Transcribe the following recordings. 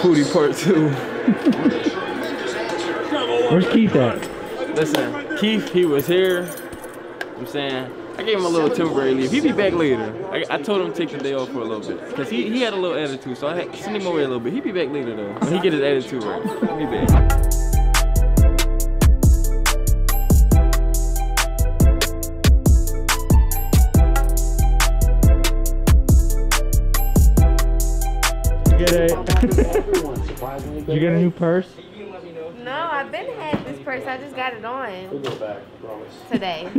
Pootie Part 2. Where's Keith at? Listen, Keith, he was here. I'm saying, I gave him a little temporary leave. He'll be back later. I, I told him to take the day off for a little bit. Because he, he had a little attitude, so I had, send him away a little bit. He'll be back later, though. When he get his attitude right. He'll be back. Get a. you get a new purse? No, I've been had this purse. I just got it on today.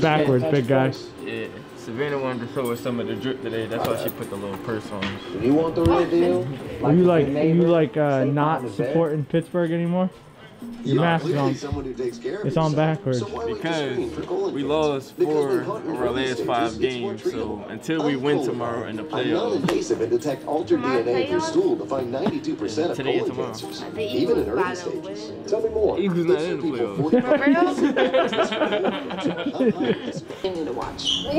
Backwards, big guy. Yeah, Savannah wanted to show us some of the drip today. That's why she put the little purse on. You want the real deal? Are you like, are you like uh, not supporting Pittsburgh anymore? Your mask is on. Someone who takes care of It's on backwards. So why would you Because scream for colon we lost four of our last five it's- it's more games. So until we win tomorrow in the I'm playoffs, non-invasive and detect altered Tomorrow DNA through playoffs? stool to find 92% of Today colon tomorrow. cancers, even in Eagles early stages. over. Tell me more. Eagles not These in are the people playoffs. 45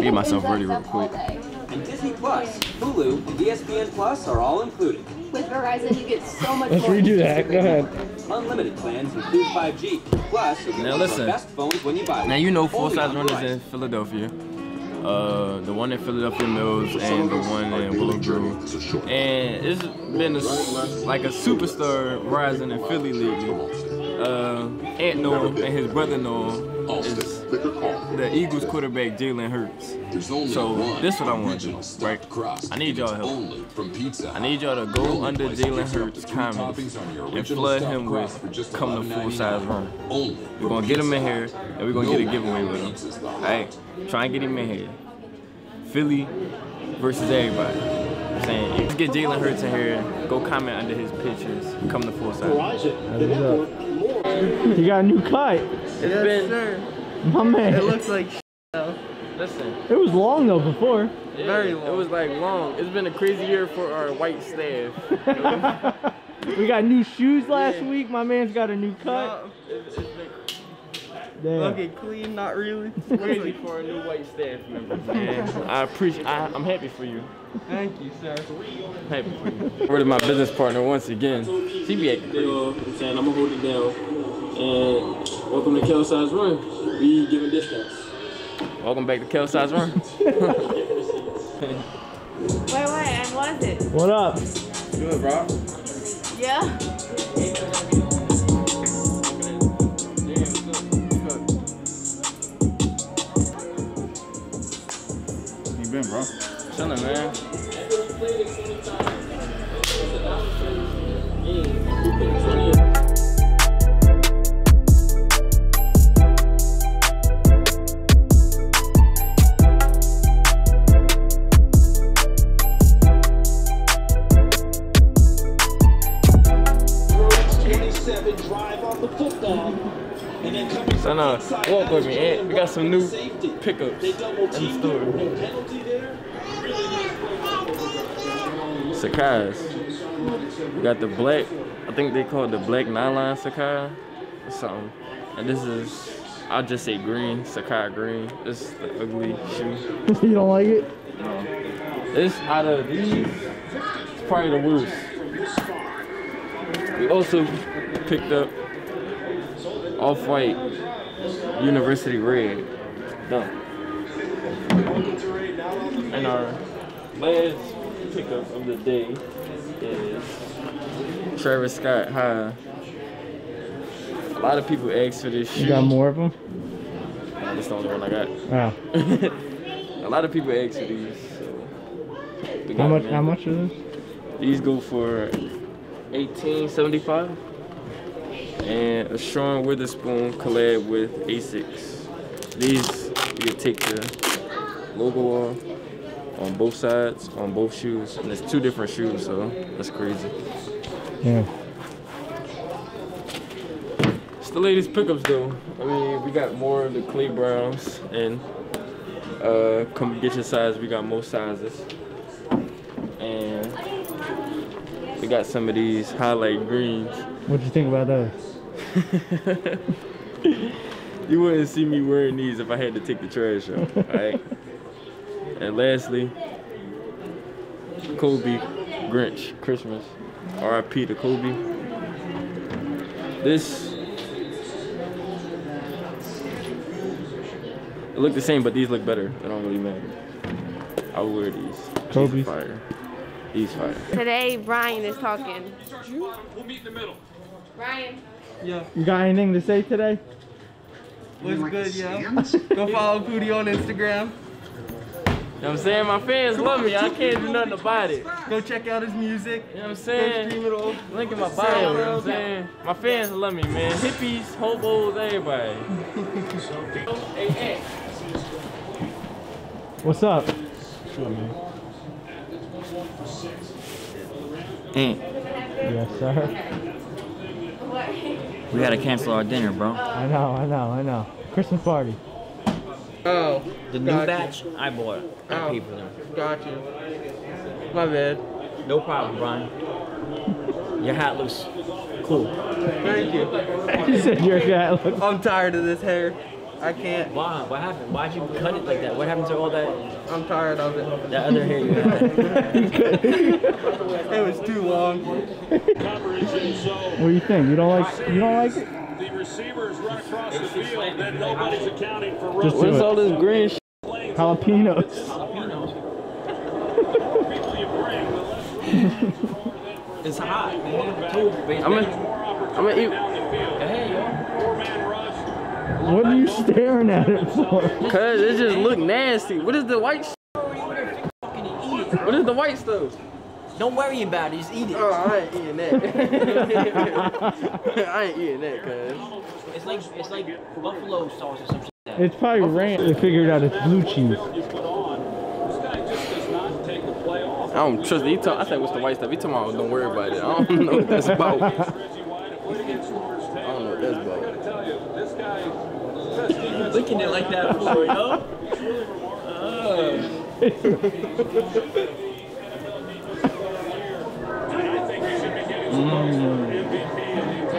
Get myself ready real quick. And Disney Plus, Hulu, and ESPN Plus are all included. With Verizon, you get so much Let's more. redo that. Go ahead. Unlimited plans include 5G. Plus, you can Now listen. the best phones when you buy. Now you know full Only size on runners in Philadelphia. Uh, the one in Philadelphia Mills and the one in Willow Grove. And it's been a, s- like a superstar rising in Philly lately. Uh, Aunt Noah and his brother Noah is the Eagles quarterback Jalen Hurts. So this is what I want to do, right? I need y'all help. I need y'all to go under Jalen Hurts' comments and flood him with come to full size run. We're gonna get him in here and we're gonna get a giveaway with him. Alright, try and get him in here. Philly versus everybody. I'm saying, if you get Jalen Hurts in here, go comment under his pictures, come to full size. That's what's up. You got a new kite. It's been, My man. It looks like listen, It was long though before. very long. It was like long. It's been a crazy year for our white staff. we got new shoes last week. My man's got a new cut. It's, it's been Damn. looking clean, not really. crazy for a new white staff member, man. I appreciate. I, I'm happy for you. Thank you, sir. Happy for you. Word of my business partner once again. She be acting crazy. I'm saying I'm gonna hold it down. And welcome to Kel Size Run. We giving discounts. Welcome back to Kel Size Run. Wait, wait, and was it? What up? Good, bro. Yeah. You been, bro? Chilling, man. Son, uh, walk with me, Ant. We got some new pickups in the store. Sacai's. We got the black, I think they call it the black nylon Sacai or something. And this is, I'll just say green, Sacai green. This is the ugly shoe. you don't like it? No. This out of these, it's probably the worst. We also picked up off-white University Red. Done. And our last pickup of the day is Travis Scott High. A lot of people ask for this shoe. You got more of them? That's the only one I got. Oh. A lot of people ask for these. So How much? them How much are those? These go for 1875 and a Sean Wotherspoon collab with Asics. These you can take the logo off on both sides on both shoes, and it's two different shoes, so that's crazy. Yeah. It's the latest pickups though. I mean, we got more of the Clay Browns and uh, come get your size. We got most sizes, and got some of these highlight greens. What'd you think about those? You wouldn't see me wearing these if I had to take the trash out, and lastly, Kobe, Grinch, Christmas. R.I.P. to Kobe. This it look the same, but these look better. They don't really matter. I will wear these. These Kobe. fire. These fire. Today, Brian is talking. Brian. Yeah. You got anything to say today? What's good, yo? Go follow Pootie on Instagram. You know what I'm saying? My fans love me. I can't do nothing about it. Go check out his music. know what I'm Go saying? it all. Look at my bio, you know what I'm saying? My fans love me, man. Hippies, hobos, everybody. hey, hey. What's up? Hey, Yes, sir. we gotta cancel our dinner, bro. I know, I know, I know. Christmas party. Oh, The new Gotcha. batch, I bought it. I Oh. paid for them. got you. My bad. No problem, Brian. Your hat looks cool. Thank you. You said your cat looked. I'm tired of this hair. I can't. Why? What happened? Why'd you cut it like that? What happened to all that I'm tired of it. that other hair you had? It was too long. What do you think? You don't like? You don't like it? The receivers run across the field, then nobody's accounting for Just What's all this green shit? Jalapenos. It's hot. I'm gonna, I'm gonna eat. Hey, yo. What are you staring at it for? Cause it just look nasty. What is the white? sh- What is the white stuff? Don't worry about it. Just eat it. Oh, I ain't eating that. I ain't eating that, cuz. It's like it's like buffalo sauce or something. Like. It's probably ranch. They figured out it's blue cheese. I don't trust it. He talk, I said, what's the white stuff? He talking about, don't worry about it. I don't know what that's about. I don't know what that's about. Looking at it like that before, yo. Ah.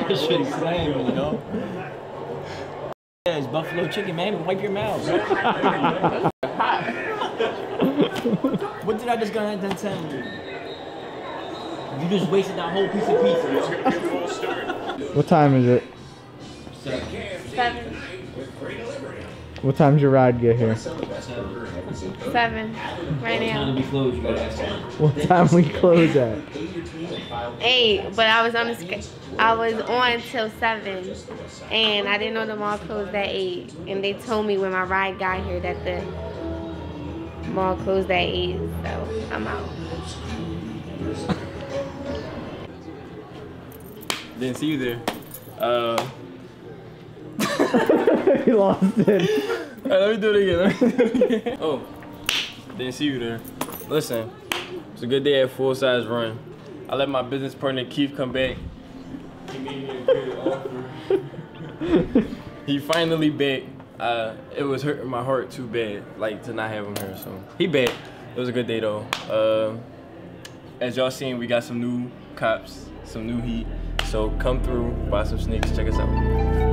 This shit is slamming, you know. Yeah, it's buffalo chicken, man. Wipe your mouth. what did I just go ahead and tell you? You just wasted that whole piece of pizza, yo. What time is it? Seven. What time's your ride get here? Seven. Right Time now. to be closed, you gotta ask them. What time we close at? Eight. But I was on the I was on till seven, and I didn't know the mall closed at eight. And they told me when my ride got here that the mall closed at eight. So I'm out. Didn't see you there. Uh, he lost it. Hey, let me do it again. Let me do it again. oh, didn't see you there. Listen, it's a good day at Full Size Run. I let my business partner Keith come back. He made me a good offer. he finally back. Uh, it was hurting my heart too bad, like to not have him here. So he back. It was a good day though. Uh, as y'all seen, we got some new cops, some new heat. So come through, buy some sneakers, check us out.